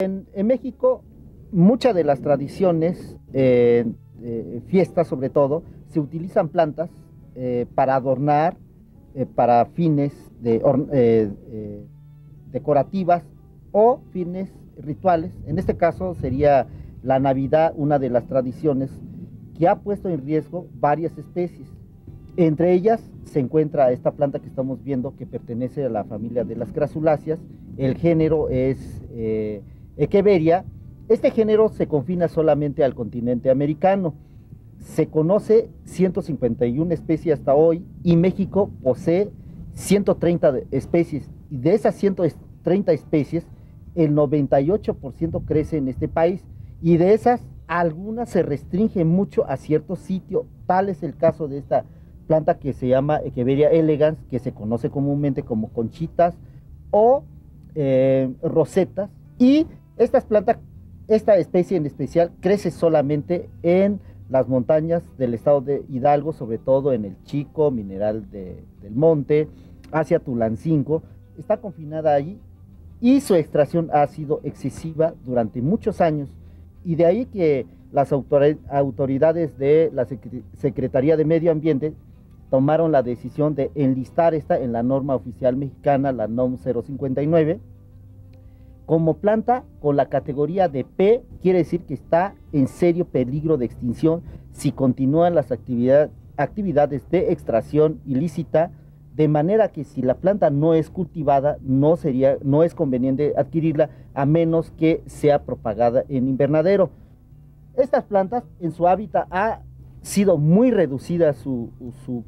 En, México, muchas de las tradiciones, eh, eh, fiestas sobre todo, se utilizan plantas eh, para adornar, para fines de, decorativas o fines rituales. En este caso sería la Navidad, una de las tradiciones que ha puesto en riesgo varias especies. Entre ellas se encuentra esta planta que estamos viendo que pertenece a la familia de las crasuláceas. El género es eh, Echeveria. Este género se confina solamente al continente americano. Se conoce 151 especies hasta hoy y México posee 130 especies. Y de esas 130 especies, el 98% crece en este país. Y de esas, algunas se restringen mucho a ciertos sitios. Tal es el caso de esta planta que se llama Echeveria elegans, que se conoce comúnmente como conchitas o eh, rosetas. Y estas plantas, esta especie en especial, crece solamente en las montañas del estado de Hidalgo, sobre todo en el Chico, Mineral del Monte, hacia Tulancingo. Está confinada allí y su extracción ha sido excesiva durante muchos años. Y de ahí que las autoridades de la Secretaría de Medio Ambiente tomaron la decisión de enlistar esta en la norma oficial mexicana, la NOM 059, como planta con la categoría de P, quiere decir que está en serio peligro de extinción si continúan las actividades de extracción ilícita, de manera que si la planta no es cultivada, no, sería, no es conveniente adquirirla a menos que sea propagada en invernadero. Estas plantas en su hábitat ha sido muy reducida su,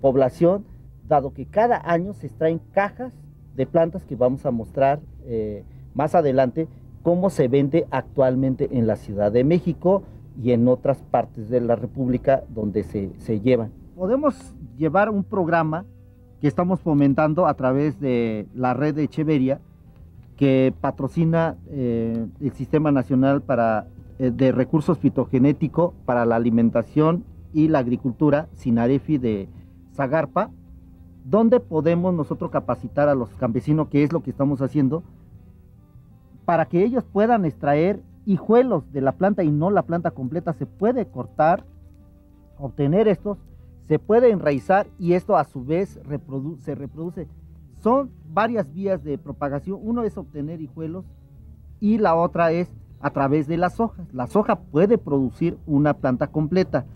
población, dado que cada año se extraen cajas de plantas que vamos a mostrar eh, más adelante cómo se vende actualmente en la Ciudad de México y en otras partes de la República donde se, llevan. Podemos llevar un programa que estamos fomentando a través de la red de Echeveria, que patrocina eh, el Sistema Nacional para, eh, de Recursos Fitogenéticos para la Alimentación y la agricultura Sinarefi de Zagarpa, donde podemos nosotros capacitar a los campesinos, que es lo que estamos haciendo, para que ellos puedan extraer hijuelos de la planta y no la planta completa, se puede cortar, obtener estos, se puede enraizar y esto a su vez se reproduce. Son varias vías de propagación. Uno es obtener hijuelos y la otra es a través de las hojas. La soja puede producir una planta completa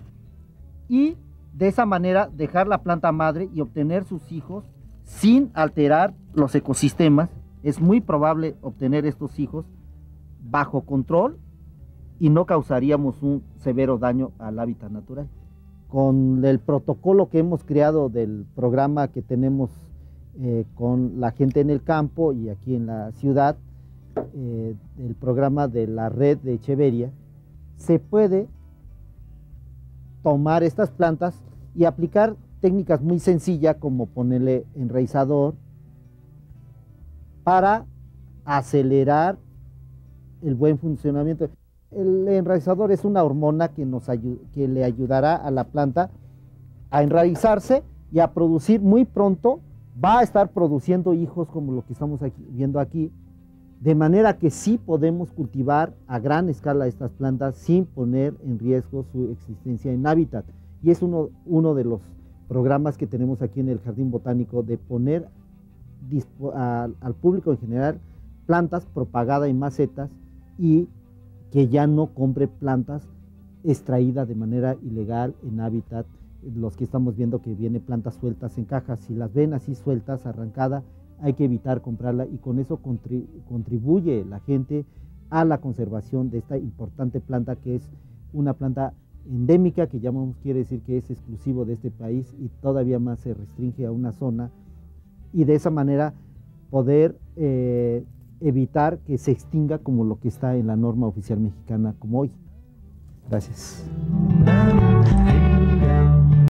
y de esa manera dejar la planta madre y obtener sus hijos sin alterar los ecosistemas. Es muy probable obtener estos hijos bajo control y no causaríamos un severo daño al hábitat natural. Con el protocolo que hemos creado del programa que tenemos eh, con la gente en el campo y aquí en la ciudad, eh, el programa de la red de Echeveria, se puede tomar estas plantas y aplicar técnicas muy sencillas como ponerle enraizador para acelerar el buen funcionamiento. El enraizador es una hormona que, nos que le ayudará a la planta a enraizarse y a producir muy pronto, va a estar produciendo hijos como lo que estamos viendo aquí, de manera que sí podemos cultivar a gran escala estas plantas sin poner en riesgo su existencia en hábitat. Y es uno, uno de los programas que tenemos aquí en el Jardín Botánico de poner al público en general plantas propagadas en macetas y que ya no compre plantas extraídas de manera ilegal en hábitat. Los que estamos viendo que vienen plantas sueltas en cajas, si las ven así sueltas, arrancadas, hay que evitar comprarla y con eso contribuye la gente a la conservación de esta importante planta que es una planta endémica que llamamos quiere decir que es exclusivo de este país y todavía más se restringe a una zona y de esa manera poder eh, evitar que se extinga como lo que está en la norma oficial mexicana como hoy. Gracias.